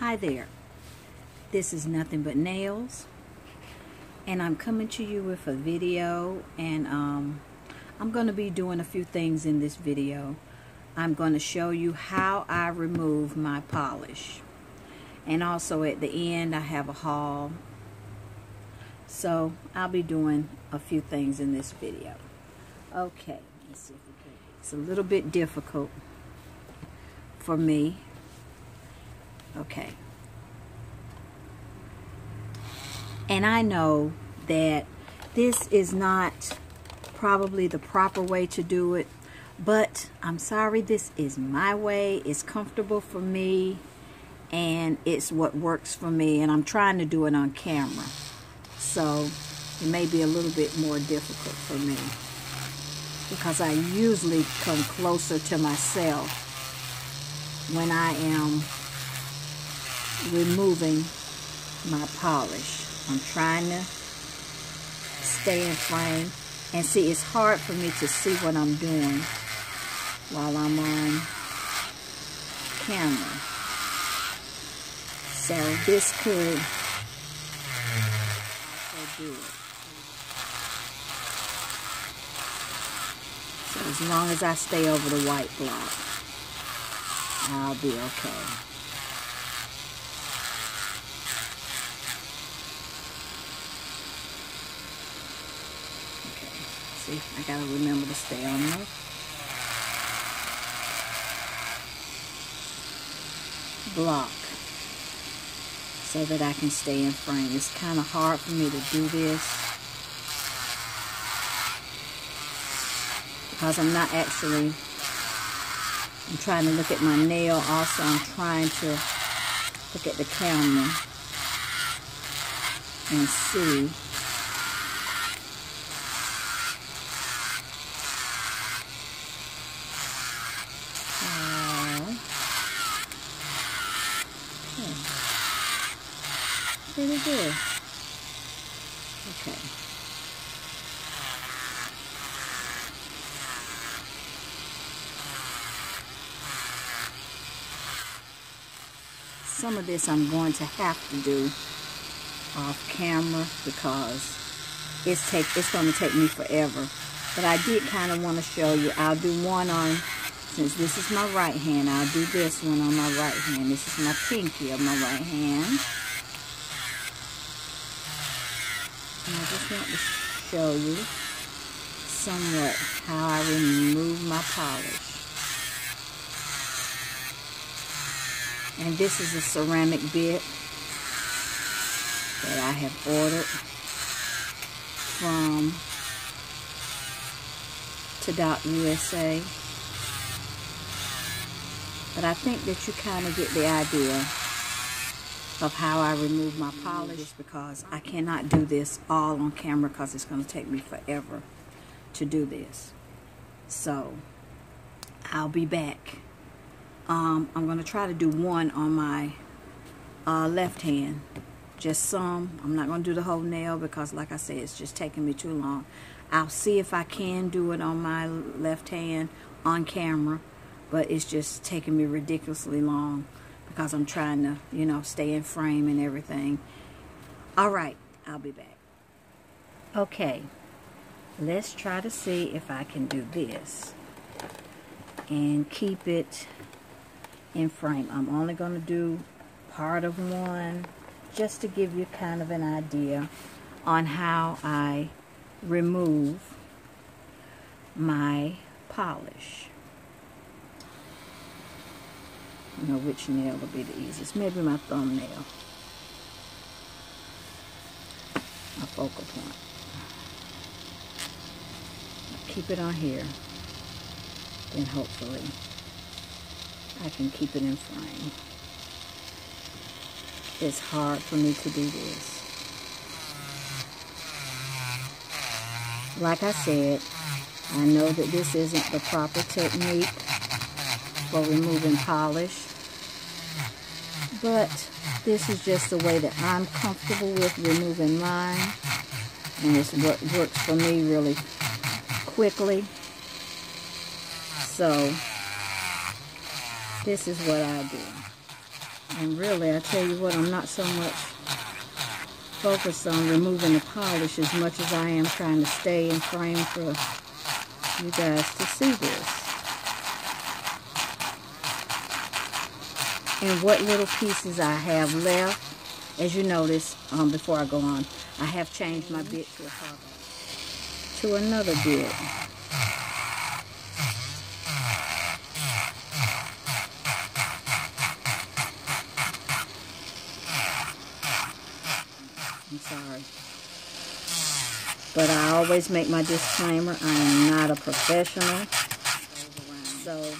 Hi there. This is Nothing But Nails. And I'm coming to you with a video. And um, I'm going to be doing a few things in this video. I'm going to show you how I remove my polish. And also at the end, I have a haul. So I'll be doing a few things in this video. Okay. It's a little bit difficult for me Okay. And I know that this is not probably the proper way to do it, but I'm sorry, this is my way. It's comfortable for me, and it's what works for me, and I'm trying to do it on camera. So it may be a little bit more difficult for me because I usually come closer to myself when I am removing my polish. I'm trying to stay in frame. And see, it's hard for me to see what I'm doing while I'm on camera. So this could also do it. So as long as I stay over the white block, I'll be okay. See, I gotta remember to stay on there. Block so that I can stay in frame. It's kind of hard for me to do this because I'm not actually, I'm trying to look at my nail. Also, I'm trying to look at the camera and see good. Okay. Some of this I'm going to have to do off camera because it's take it's going to take me forever. But I did kind of want to show you. I'll do one on, since this is my right hand, I'll do this one on my right hand. This is my pinky of my right hand. Want to show you somewhat how I remove my polish. And this is a ceramic bit that I have ordered from to Dot USA. But I think that you kind of get the idea of how I remove my polish because I cannot do this all on camera because it's going to take me forever to do this. So I'll be back. Um, I'm going to try to do one on my uh, left hand. Just some. I'm not going to do the whole nail because like I said, it's just taking me too long. I'll see if I can do it on my left hand on camera, but it's just taking me ridiculously long because I'm trying to, you know, stay in frame and everything. All right, I'll be back. Okay, let's try to see if I can do this and keep it in frame. I'm only going to do part of one just to give you kind of an idea on how I remove my polish know which nail will be the easiest. Maybe my thumbnail. My focal point. keep it on here. Then hopefully I can keep it in frame. It's hard for me to do this. Like I said, I know that this isn't the proper technique for removing polish. But this is just the way that I'm comfortable with removing mine. And it's what works for me really quickly. So, this is what I do. And really, I tell you what, I'm not so much focused on removing the polish as much as I am trying to stay in frame for you guys to see this. And what little pieces I have left, as you notice, um, before I go on, I have changed my bit to, to another bit. I'm sorry. But I always make my disclaimer, I am not a professional. So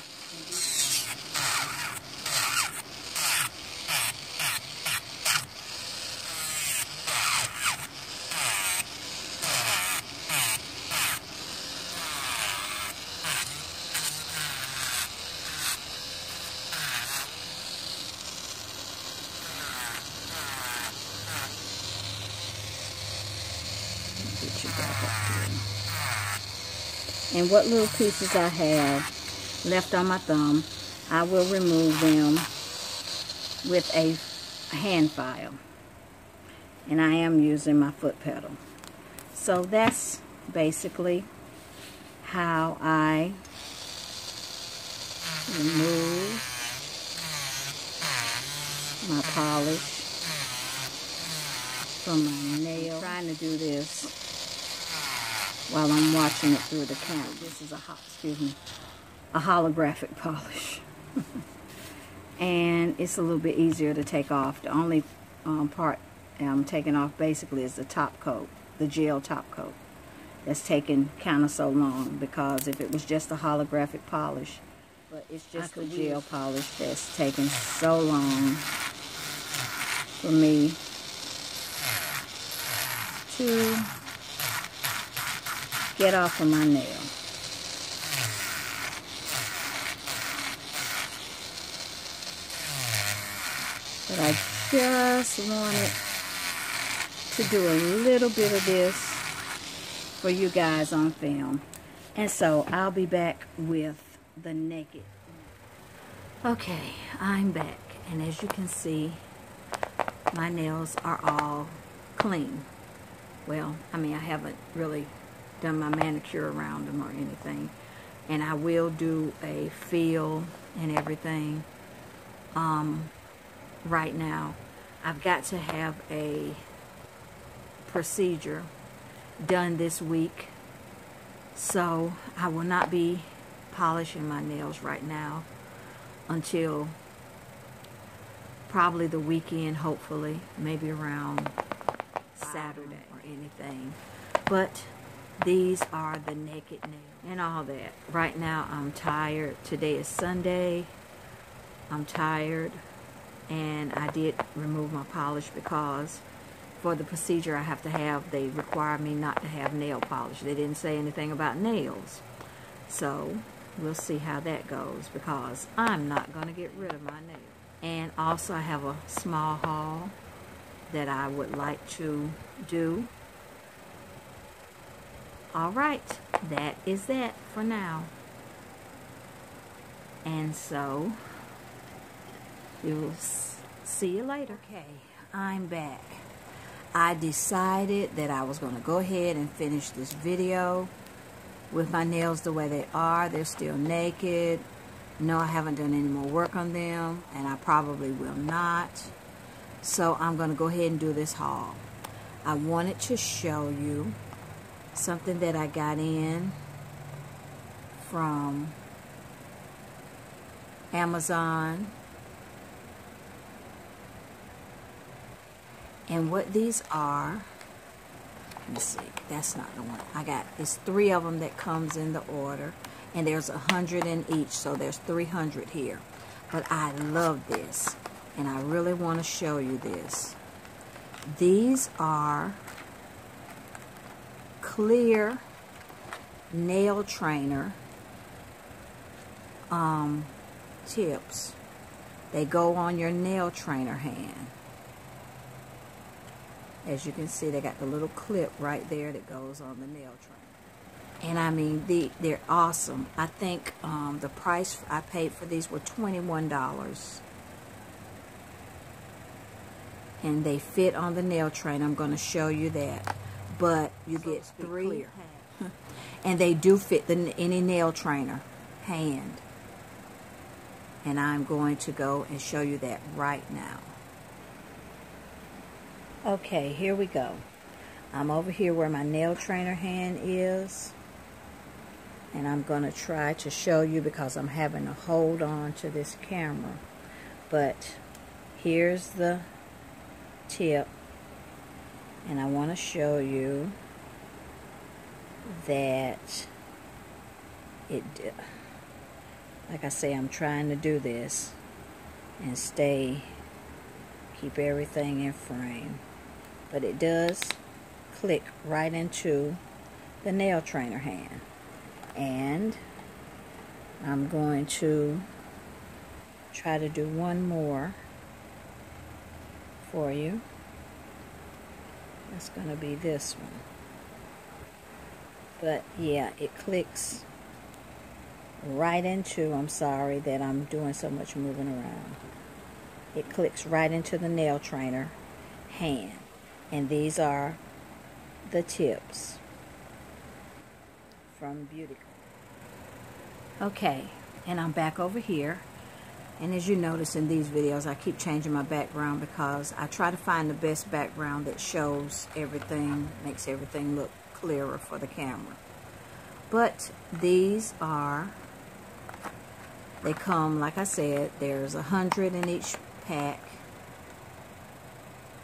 And what little pieces I have left on my thumb, I will remove them with a hand file. And I am using my foot pedal. So that's basically how I remove my polish from my nail. I'm trying to do this while I'm watching it through the camera. This is a excuse me, a holographic polish. and it's a little bit easier to take off. The only um, part I'm taking off basically is the top coat, the gel top coat. That's taken kind of so long because if it was just a holographic polish, but it's just the gel polish that's taken so long for me to get off of my nail. But I just wanted to do a little bit of this for you guys on film. And so I'll be back with the naked. Okay, I'm back. And as you can see, my nails are all clean. Well, I mean, I haven't really done my manicure around them or anything. And I will do a feel and everything. Um, right now, I've got to have a procedure done this week. So I will not be polishing my nails right now until probably the weekend, hopefully, maybe around Saturday or anything. But these are the naked nails and all that. Right now I'm tired. Today is Sunday. I'm tired and I did remove my polish because for the procedure I have to have, they require me not to have nail polish. They didn't say anything about nails. So we'll see how that goes because I'm not going to get rid of my nails. And also I have a small haul that I would like to do all right, that is that for now. And so, you'll see you later. Okay, I'm back. I decided that I was going to go ahead and finish this video with my nails the way they are. They're still naked. No, I haven't done any more work on them, and I probably will not. So I'm going to go ahead and do this haul. I wanted to show you something that I got in from Amazon. And what these are, let me see, that's not the one. I got, it's three of them that comes in the order. And there's a hundred in each, so there's 300 here. But I love this. And I really want to show you this. These are clear nail trainer um, tips. They go on your nail trainer hand. As you can see, they got the little clip right there that goes on the nail trainer. And I mean, the, they're awesome. I think um, the price I paid for these were $21. and they fit on the nail trainer. I'm going to show you that. But you so get three, and they do fit the any nail trainer hand. And I'm going to go and show you that right now. Okay, here we go. I'm over here where my nail trainer hand is. And I'm going to try to show you because I'm having to hold on to this camera. But here's the tip. And I want to show you that it, like I say, I'm trying to do this and stay, keep everything in frame. But it does click right into the nail trainer hand. And I'm going to try to do one more for you. That's going to be this one. But yeah, it clicks right into, I'm sorry that I'm doing so much moving around. It clicks right into the nail trainer hand. And these are the tips from Beauty. Okay, and I'm back over here. And as you notice in these videos, I keep changing my background because I try to find the best background that shows everything, makes everything look clearer for the camera. But these are, they come, like I said, there's a hundred in each pack.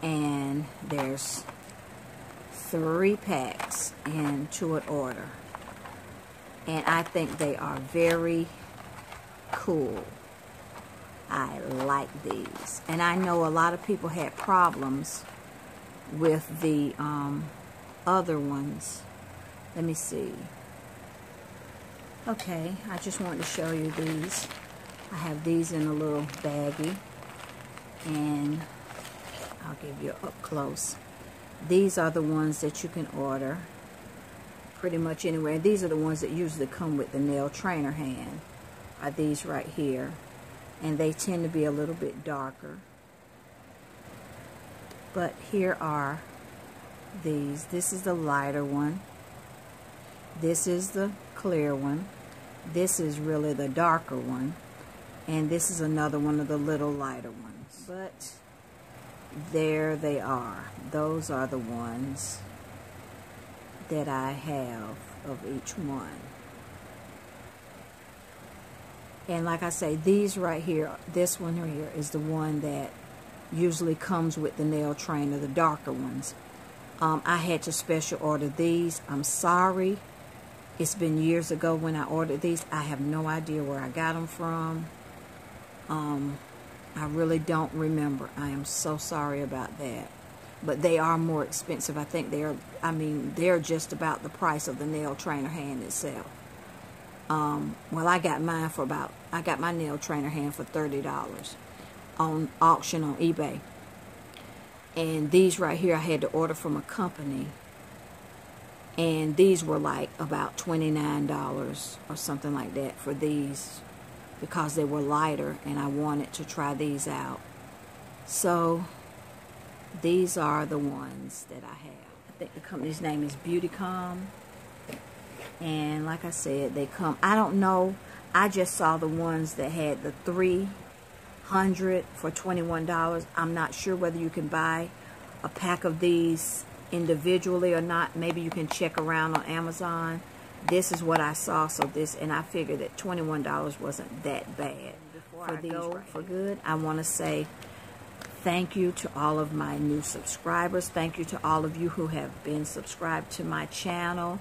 And there's three packs into an order. And I think they are very cool. I like these. And I know a lot of people had problems with the um, other ones. Let me see. Okay, I just wanted to show you these. I have these in a little baggie. And I'll give you up close. These are the ones that you can order pretty much anywhere. These are the ones that usually come with the nail trainer hand. Are these right here and they tend to be a little bit darker. But here are these. This is the lighter one. This is the clear one. This is really the darker one. And this is another one of the little lighter ones. But there they are. Those are the ones that I have of each one. And like I say, these right here, this one right here is the one that usually comes with the nail trainer, the darker ones. Um, I had to special order these. I'm sorry. It's been years ago when I ordered these. I have no idea where I got them from. Um, I really don't remember. I am so sorry about that. But they are more expensive. I think they're, I mean, they're just about the price of the nail trainer hand itself. Um, well, I got mine for about, I got my nail trainer hand for $30 on auction on eBay. And these right here I had to order from a company. And these were like about $29 or something like that for these because they were lighter and I wanted to try these out. So these are the ones that I have. I think the company's name is Beautycom and like I said they come I don't know. I just saw the ones that had the 300 for $21 I'm not sure whether you can buy a pack of these individually or not. Maybe you can check around on Amazon. This is what I saw so this and I figured that $21 wasn't that bad Before for I these go for good. I want to say thank you to all of my new subscribers. Thank you to all of you who have been subscribed to my channel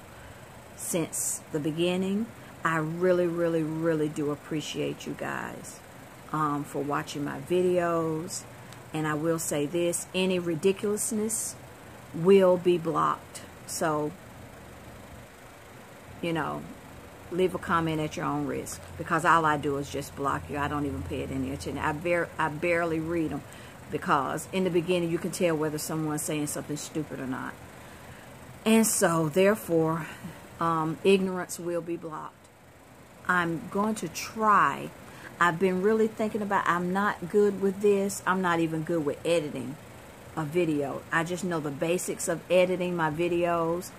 since the beginning. I really, really, really do appreciate you guys um, for watching my videos. And I will say this, any ridiculousness will be blocked. So, you know, leave a comment at your own risk. Because all I do is just block you. I don't even pay it any attention. I, bar I barely read them. Because in the beginning, you can tell whether someone's saying something stupid or not. And so, therefore, um, ignorance will be blocked. I'm going to try. I've been really thinking about, I'm not good with this. I'm not even good with editing. a video. I just know the basics of editing my videos.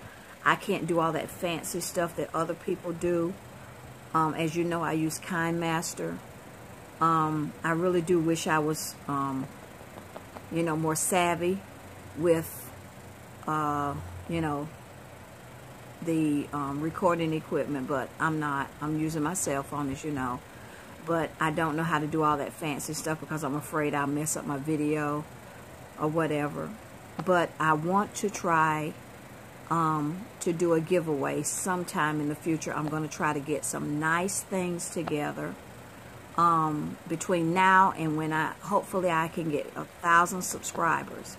I can't do all that fancy stuff that other people do. Um, as you know, I use KineMaster. Um, I really do wish I was, um, you know, more savvy with, uh, you know, the um, recording equipment, but I'm not. I'm using my cell phone, as you know. But I don't know how to do all that fancy stuff because I'm afraid I'll mess up my video or whatever. But I want to try um, to do a giveaway sometime in the future. I'm going to try to get some nice things together um, between now and when I, hopefully I can get a thousand subscribers.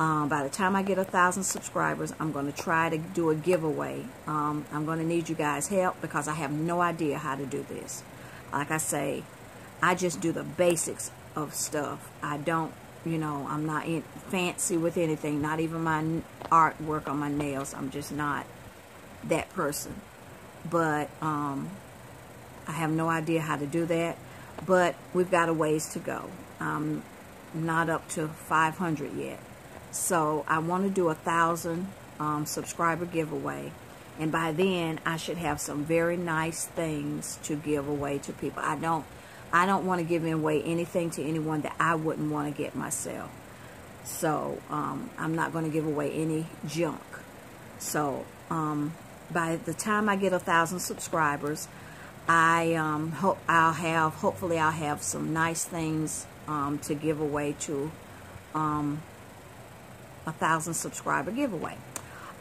Um, by the time I get a thousand subscribers, I'm going to try to do a giveaway. Um, I'm going to need you guys' help because I have no idea how to do this. Like I say, I just do the basics of stuff. I don't you know, I'm not fancy with anything, not even my artwork on my nails. I'm just not that person. But um, I have no idea how to do that. But we've got a ways to go. I'm not up to 500 yet. So I want to do a thousand um, subscriber giveaway. And by then, I should have some very nice things to give away to people. I don't I don't want to give away anything to anyone that I wouldn't want to get myself. So um, I'm not going to give away any junk. So um, by the time I get a thousand subscribers, I um, hope I'll have hopefully I'll have some nice things um, to give away to um, a thousand subscriber giveaway.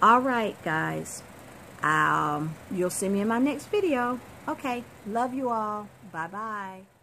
All right, guys. Um, you'll see me in my next video. Okay. Love you all. Bye-bye.